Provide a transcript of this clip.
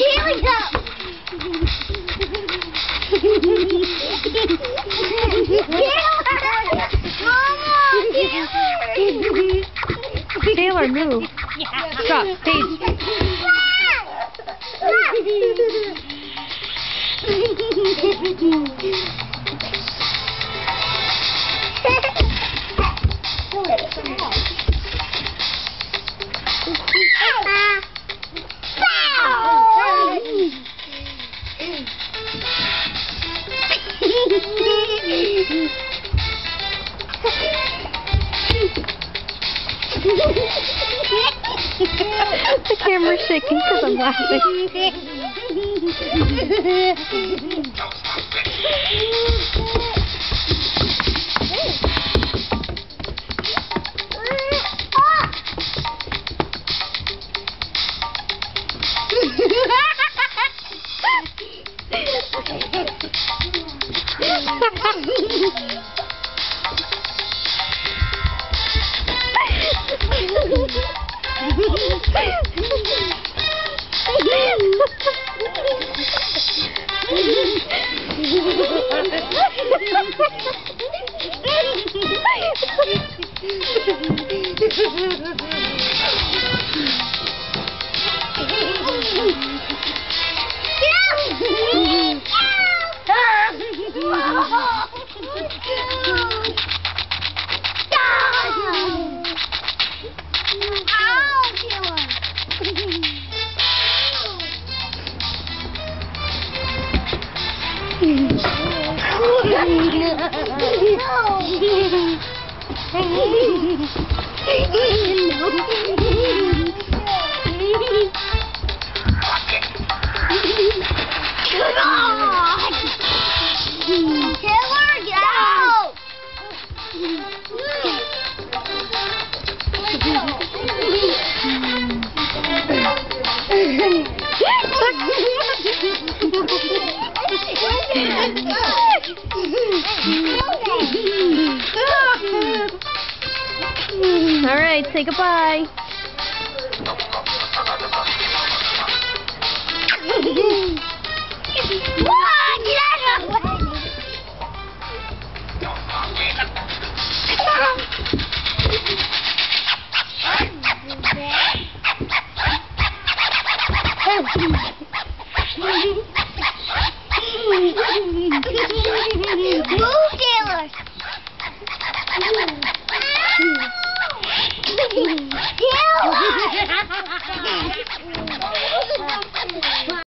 Here we go. Taylor, move. Stop, Paige. the camera's shaking because I'm laughing. Taylor, Please. get out! All right, say goodbye. Ha ha ha ha ha!